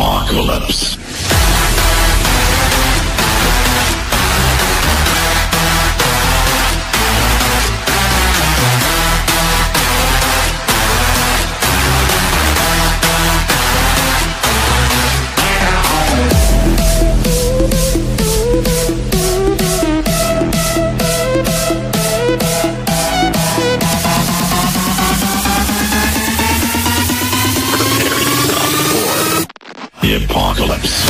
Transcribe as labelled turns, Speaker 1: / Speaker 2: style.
Speaker 1: Apocalypse. Apocalypse.